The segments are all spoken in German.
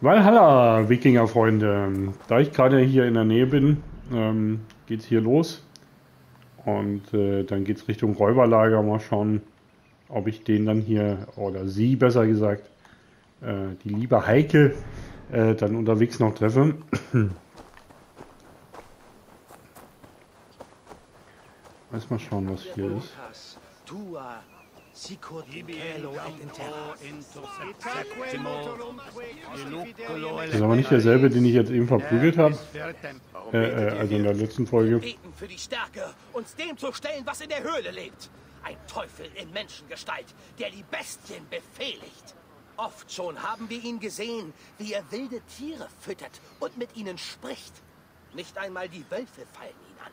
Valhalla, Wikinger-Freunde. Da ich gerade hier in der Nähe bin, ähm, es hier los. Und äh, dann geht es Richtung Räuberlager. Mal schauen, ob ich den dann hier, oder sie besser gesagt, äh, die liebe Heike, äh, dann unterwegs noch treffe. Lass mal schauen, was hier ist. Das ist aber nicht derselbe, den ich jetzt eben verprügelt habe. Äh, äh, also in der letzten Folge. für die Stärke, uns dem zu stellen, was in der Höhle lebt. Ein Teufel in Menschengestalt, der die Bestien befehligt. Oft schon haben wir ihn gesehen, wie er wilde Tiere füttert und mit ihnen spricht. Nicht einmal die Wölfe fallen ihn an.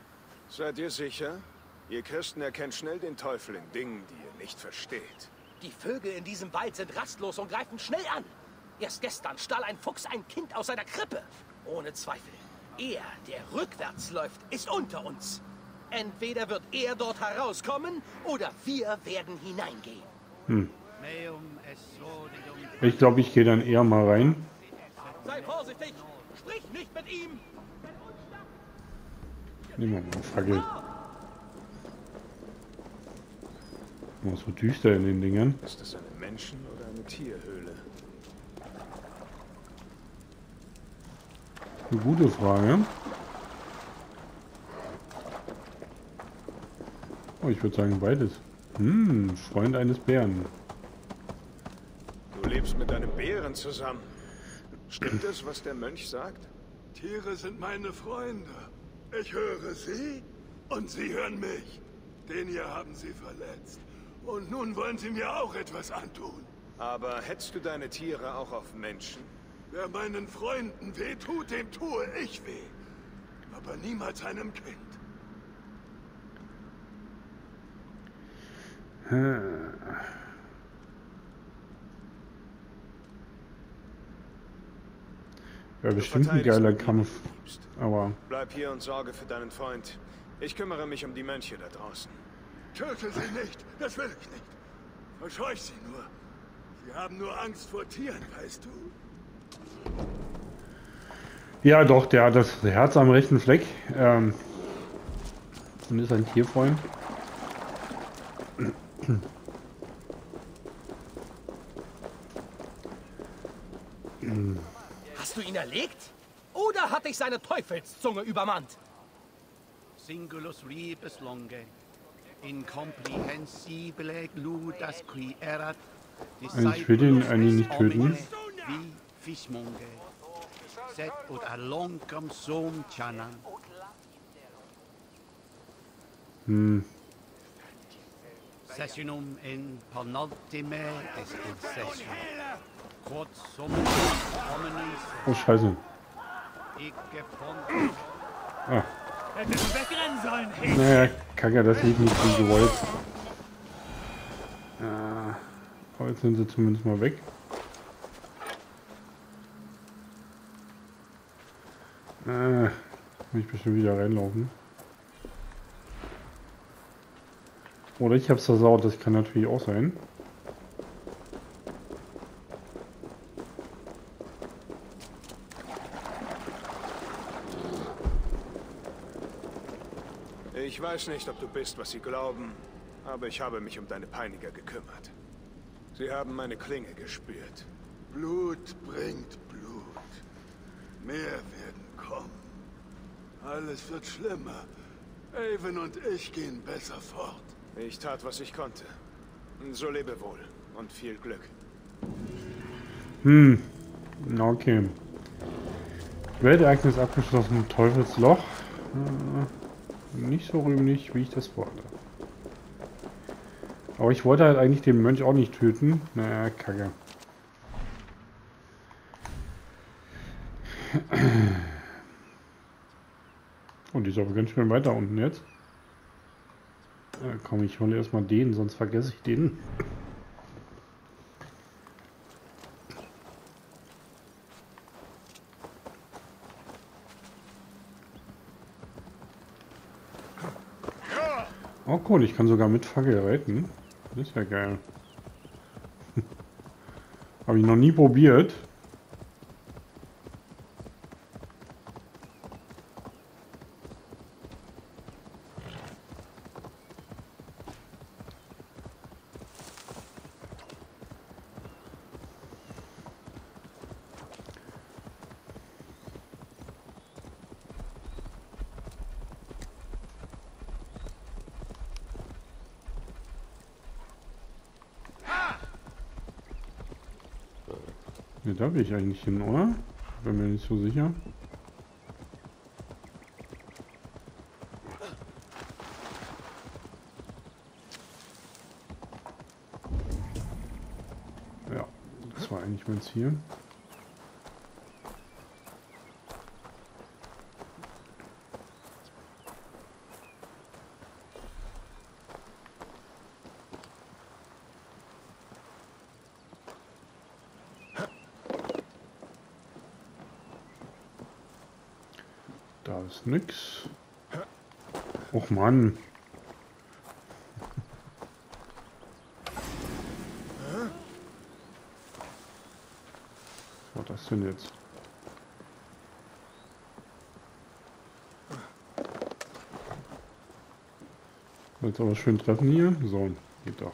Seid ihr sicher? Ihr Christen erkennt schnell den Teufel in Dingen, die ihr nicht versteht. Die Vögel in diesem Wald sind rastlos und greifen schnell an. Erst gestern stahl ein Fuchs ein Kind aus seiner Krippe. Ohne Zweifel. Er, der rückwärts läuft, ist unter uns. Entweder wird er dort herauskommen oder wir werden hineingehen. Hm. Ich glaube, ich gehe dann eher mal rein. Sei vorsichtig! Sprich nicht mit ihm! Nehmen wir mal Fackel. Oh, so düster in den Dingen. Ist das eine Menschen- oder eine Tierhöhle? Eine gute Frage. Oh, ich würde sagen beides. Hm, Freund eines Bären. Du lebst mit einem Bären zusammen. Stimmt es, was der Mönch sagt? Tiere sind meine Freunde. Ich höre sie und sie hören mich. Den hier haben sie verletzt. Und nun wollen sie mir auch etwas antun. Aber hetzt du deine Tiere auch auf Menschen? Wer meinen Freunden weh tut, dem tue ich weh. Aber niemals einem Kind. Wäre bestimmt ein geiler Kampf. Aber. Bleib hier und sorge für deinen Freund. Ich kümmere mich um die Mönche da draußen. Töte sie nicht, das will ich nicht. Verscheuch sie nur. Sie haben nur Angst vor Tieren, weißt du? Ja, doch, der hat das Herz am rechten Fleck. Ähm, und ist ein Tierfreund. Hast du ihn erlegt? Oder hat dich seine Teufelszunge übermannt? Singulus rebus longe, ich will den eigentlich nicht töten. Hm. Sessionum in penultime est in session. Quod sum hominis Oh, scheiße. pont Ah. Naja, kacke, das lief nicht wie gewollt. Ah, jetzt sind sie zumindest mal weg. Ah, muss ich bestimmt wieder reinlaufen. Oder ich hab's versaut, das kann natürlich auch sein. Ich weiß nicht, ob du bist, was sie glauben, aber ich habe mich um deine Peiniger gekümmert. Sie haben meine Klinge gespürt. Blut bringt Blut. Mehr werden kommen. Alles wird schlimmer. Avon und ich gehen besser fort. Ich tat, was ich konnte. So lebe wohl und viel Glück. Hm, na okay. Weltereignis abgeschlossen, Teufelsloch. Äh, nicht so rühmlich, wie ich das vorhatte. Aber ich wollte halt eigentlich den Mönch auch nicht töten. Naja, kacke. Und die ist aber ganz schön weiter unten jetzt. Ja, komm, ich hole erstmal den, sonst vergesse ich den. Cool, ich kann sogar mit Fackel reiten. Das ist ja geil. Habe ich noch nie probiert. Ne, da will ich eigentlich hin, oder? Bin mir nicht so sicher. Ja, das war eigentlich mein Ziel. Nix. Och Mann. Was war das denn jetzt? Jetzt aber schön treffen hier. So, geht doch.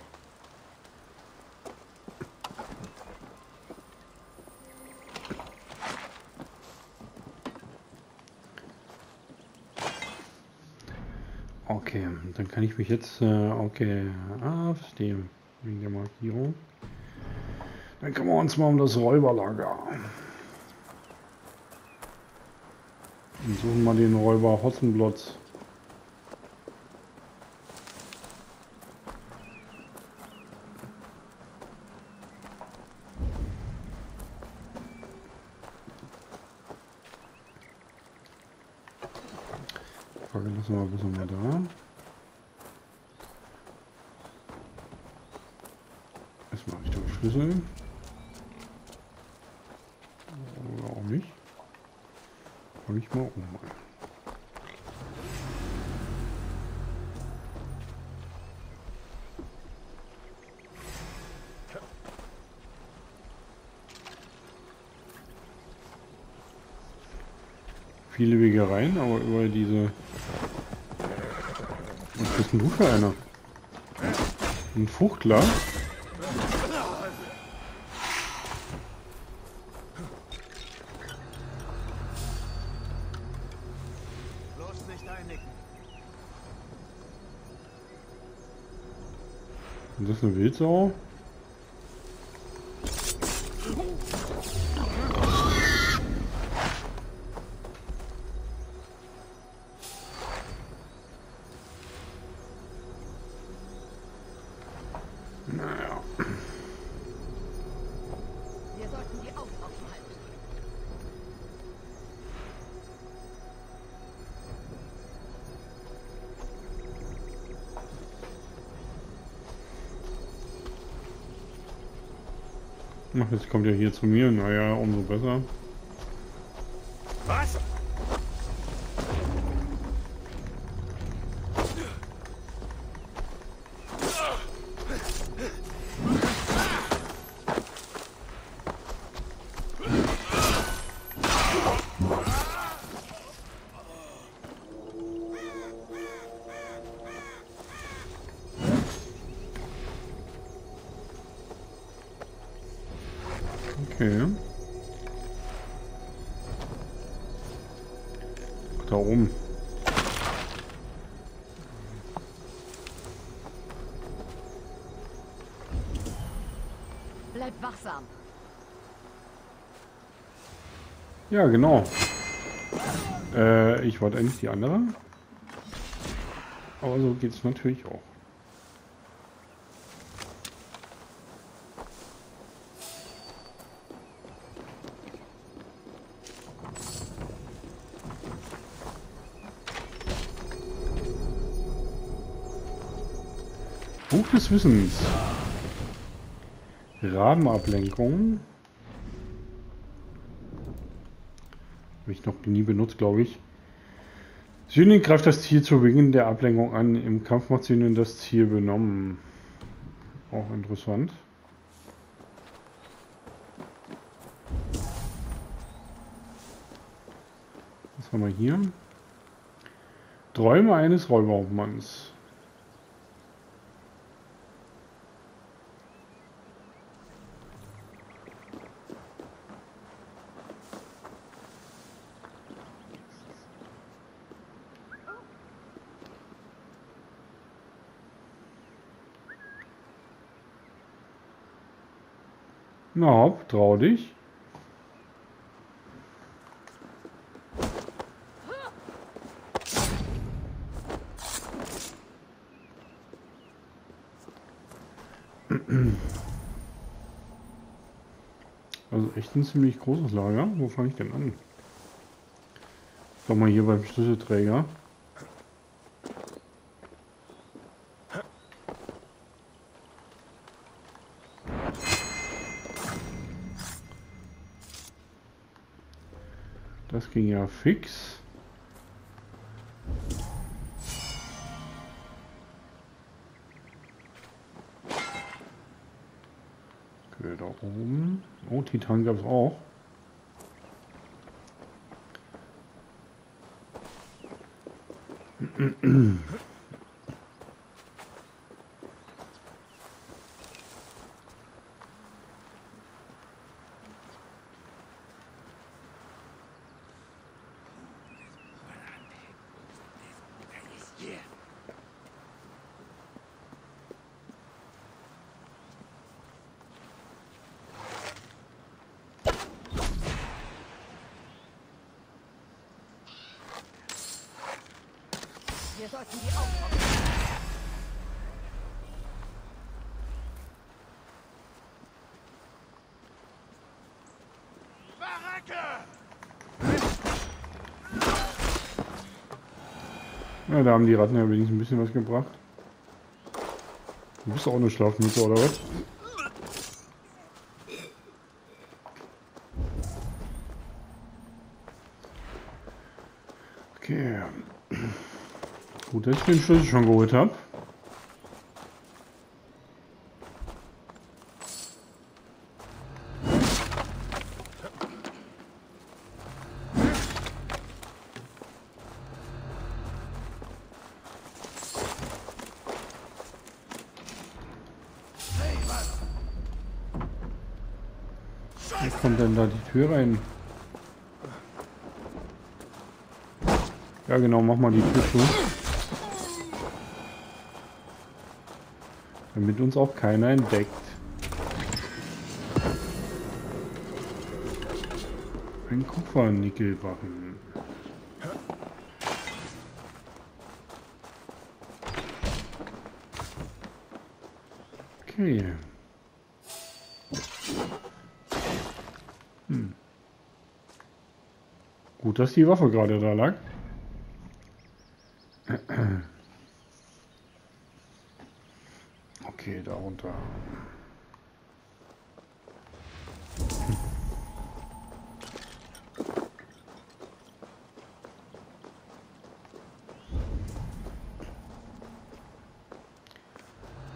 Okay, dann kann ich mich jetzt, äh, okay, ah, verstehe, wegen der Markierung. Dann kümmern wir uns mal um das Räuberlager. Und suchen mal den Räuber Hotzenblotz. Frage lassen wir ein mal da. Erstmal Richtung Schlüssel. Oder auch nicht. Fange ich mal um. Viele Wege rein, aber über diese... Was bist denn du für einer? Ein Fuchtler? Ist das jetzt kommt er hier zu mir. Naja, umso besser. Okay. Da oben. Bleib wachsam. Ja, genau. Äh, ich wollte eigentlich die andere. Aber so geht es natürlich auch. Wissens. Rabenablenkung. Habe ich noch nie benutzt, glaube ich. Synin greift das Ziel zu Beginn der Ablenkung an. Im Kampf macht Synin das Ziel benommen. Auch interessant. Was haben wir hier? Träume eines Räuberhauptmanns. Na hopp, trau dich. Also echt ein ziemlich großes Lager. Wo fange ich denn an? Ich mal hier beim Schlüsselträger. Ging ja fix. Okay, da oben. Oh, Titan gab es auch. Wir sollten die auftrocknen. Ja, da haben die Ratten ja wenigstens ein bisschen was gebracht. Du bist auch eine Schlafmütze, oder was? Gut, dass ich den Schlüssel schon geholt habe. Wie kommt denn da die Tür rein? Ja genau, mach mal die Tür zu. Damit uns auch keiner entdeckt. Ein Kupfernickelbarren. Okay. Hm. Gut, dass die Waffe gerade da lag. Okay, darunter.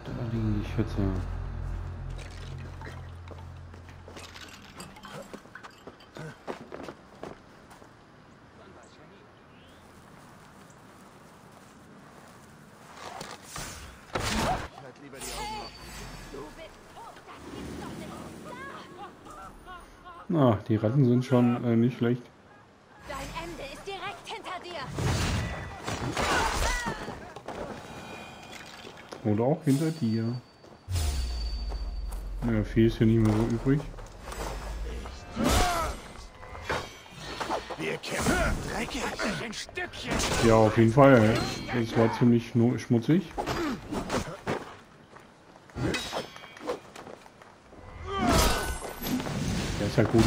Da liegen die Schätze. Ich halte lieber die Augen offen. Du bist tot. Das gibt's doch nicht. Ah, die Ratten sind schon äh, nicht schlecht. Dein Ende ist direkt hinter dir. Oder auch hinter dir. Ja, viel ist hier nicht mehr so übrig. Wir kämpfen dreckig. Ein Stückchen. Ja, auf jeden Fall. Es war ziemlich schmu- schmutzig. Ja, ist ja gut.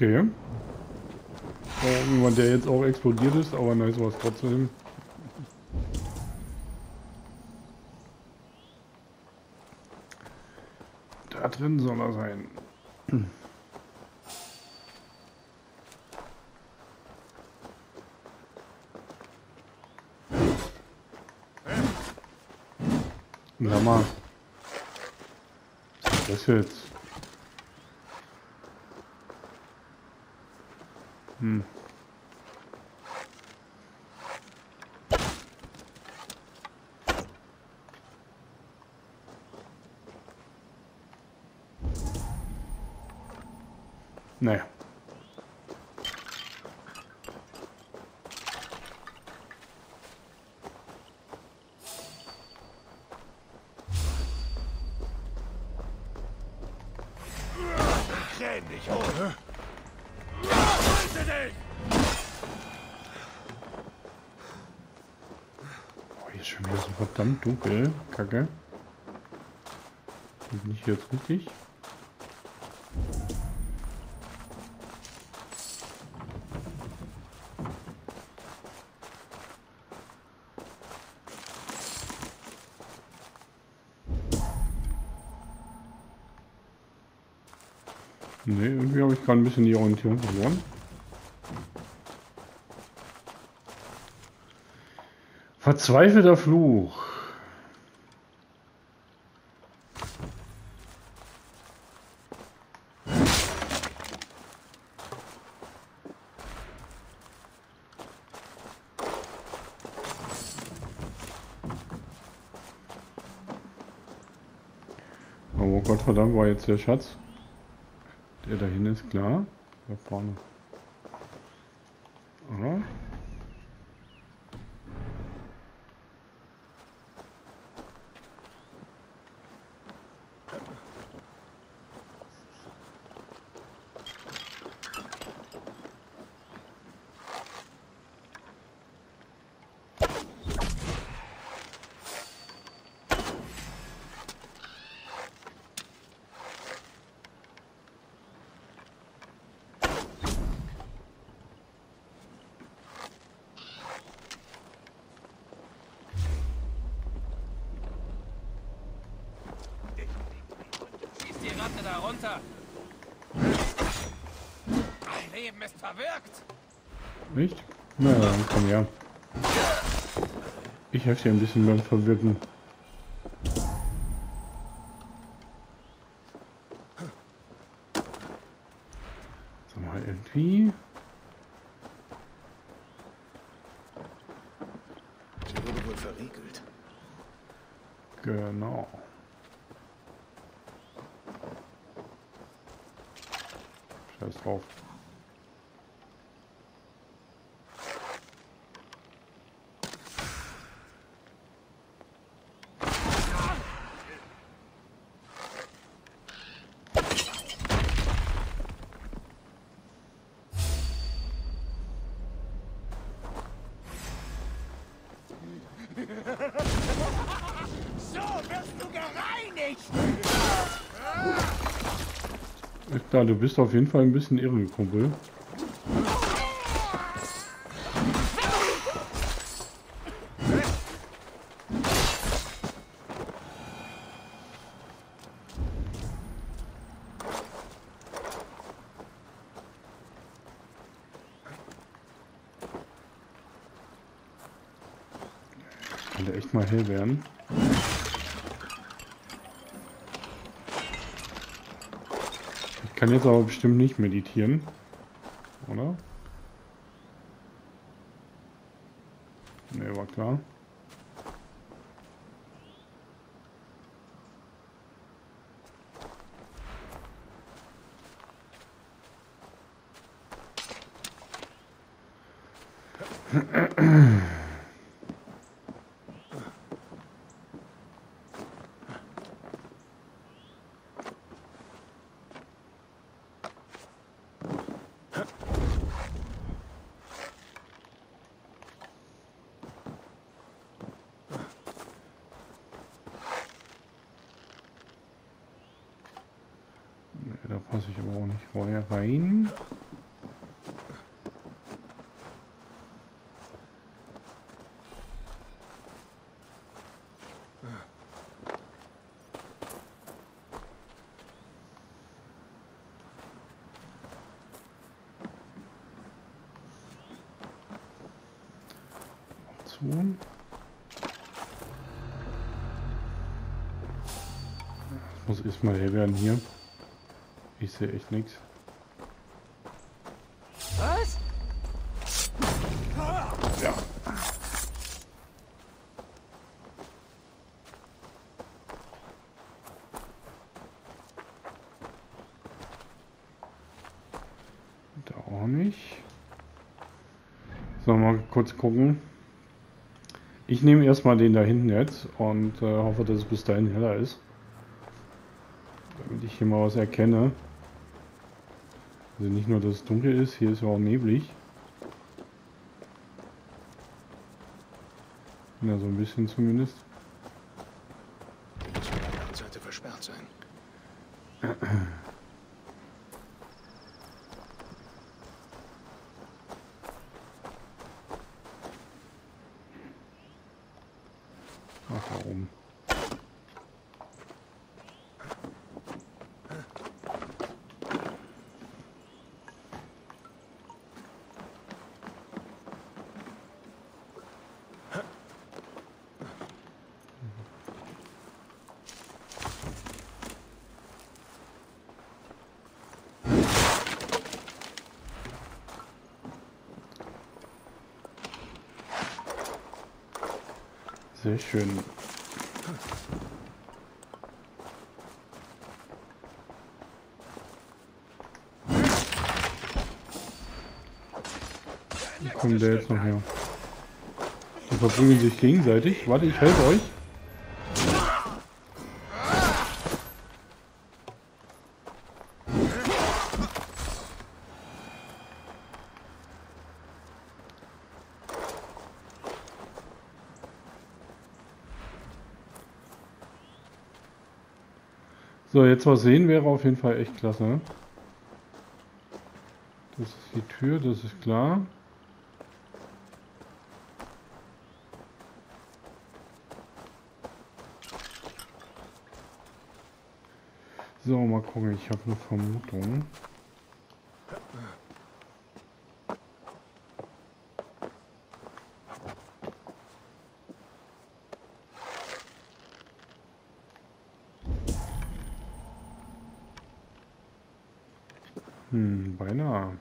Okay. Irgendwann der jetzt auch explodiert ist, aber nice war es trotzdem. Da drin soll er sein. Sag mal. Was ist das jetzt? Hm. Naja. Dreh dich um. Halte dich! Hier ist schon wieder so verdammt dunkel. Kacke. Bin ich jetzt richtig? Ne, irgendwie habe ich gerade ein bisschen die Orientierung verloren. Verzweifelter Fluch. Oh Gott verdammt, war jetzt der Schatz. Der dahin ist klar. Da vorne. Ratte da runter! Mein Leben ist verwirkt! Nicht? Na dann komm her. Ich helfe dir ein bisschen beim Verwirken. Sag mal, irgendwie. Sie wurde wohl verriegelt. Genau. Scheiß drauf. Klar, du bist auf jeden Fall ein bisschen irre, Kumpel. Könnte echt mal hell werden. Kann jetzt aber bestimmt nicht meditieren. Oder? Ne, war klar. Passe ich aber auch nicht vorher rein. Muss erstmal hell werden hier. Sehe echt nichts. Was? Ja. Da auch nicht. So, mal kurz gucken. Ich nehme erstmal den da hinten jetzt und äh, hoffe, dass es bis dahin heller ist. Damit ich hier mal was erkenne. Also nicht nur, dass es dunkel ist, hier ist ja auch neblig. Na, so ein bisschen zumindest. Die muss von der anderen Seite versperrt sein. Ach, warum? Sehr schön. Wie kommt der jetzt noch her? Die verprügeln sich gegenseitig. Warte, ich helfe euch. So, jetzt was sehen wäre auf jeden Fall echt klasse. ne? Das ist die Tür, das ist klar. So, mal gucken, ich habe eine Vermutung. Hm, beinahe.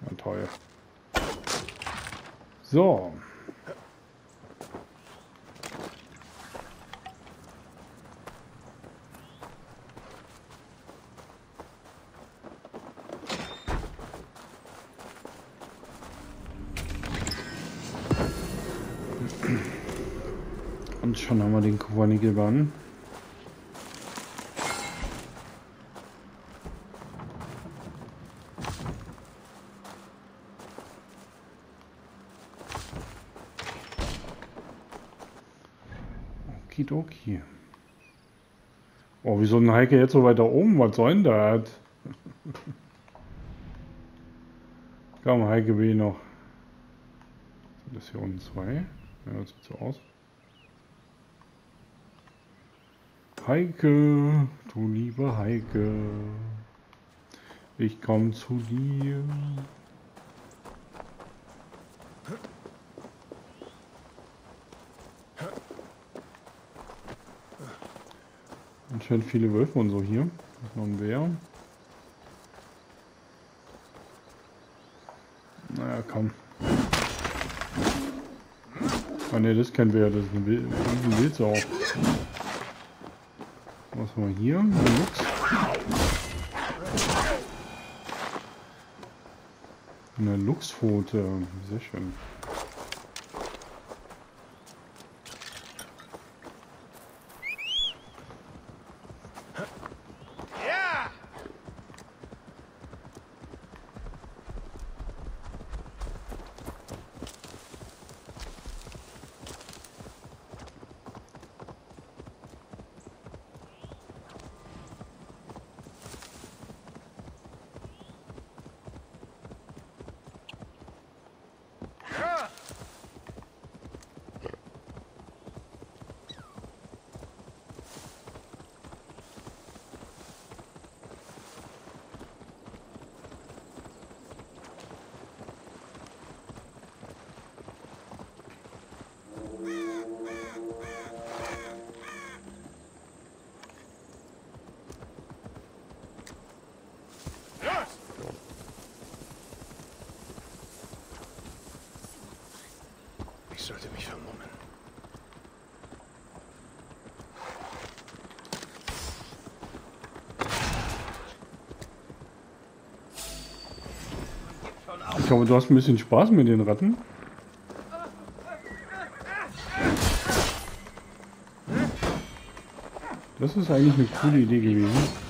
Na toll. So. Und schon haben wir den Kupfernickelbahn. Okidoki. Oh, wieso ein Heike jetzt so weiter oben? Was soll denn das? Komm, Heike will noch. Sind das hier unten zwei? Ja, das sieht so aus. Heike, du liebe Heike, ich komm zu dir. Anscheinend viele Wölfe und so hier. Ist noch ein Bär. Naja, komm. Ah ne, das ist kein Bär, das ist ein Wild- ein Wildsau. Was haben hier? Ein Luchs. Eine Luchspfote. Sehr schön. Ich sollte mich vermummen. Ich glaube, du hast ein bisschen Spaß mit den Ratten. Das ist eigentlich eine coole Idee gewesen.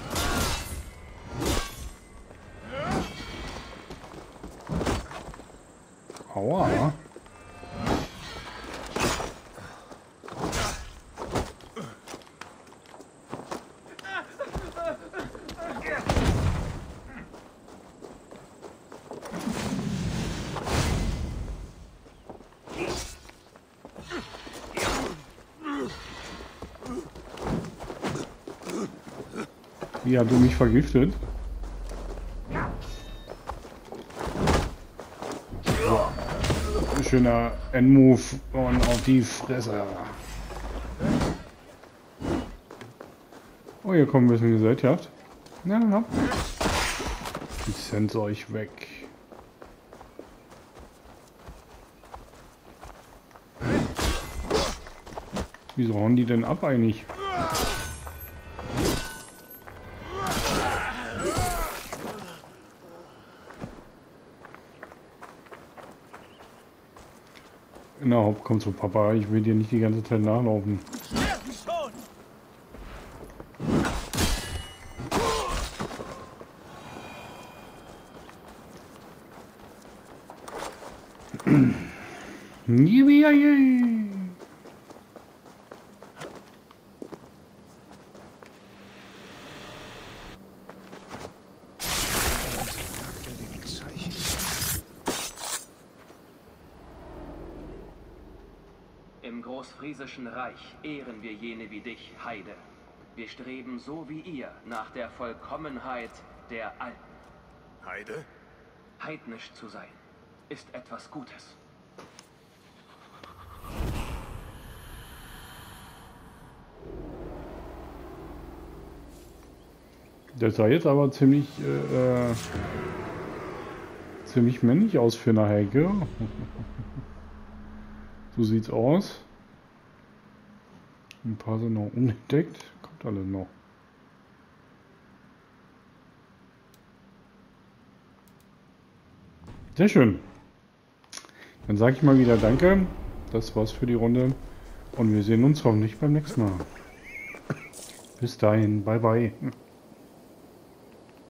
Wie hat du mich vergiftet? Schöner Endmove und auf die Fresse. Oh, hier kommen ein bisschen Gesellschaft. Ja, ja. Ich sende euch weg. Wieso hauen die denn ab eigentlich? Genau, komm zu Papa, ich will dir nicht die ganze Zeit nachlaufen. Im Großfriesischen Reich ehren wir jene wie dich, Heide. Wir streben so wie ihr nach der Vollkommenheit der Alten. Heide? Heidnisch zu sein ist etwas Gutes. Das sah jetzt aber ziemlich, äh, äh, ziemlich männlich aus für eine Heike. so sieht's aus. Ein paar sind noch unentdeckt. Kommt alle noch. Sehr schön. Dann sage ich mal wieder Danke. Das war's für die Runde. Und wir sehen uns hoffentlich beim nächsten Mal. Bis dahin. Bye bye.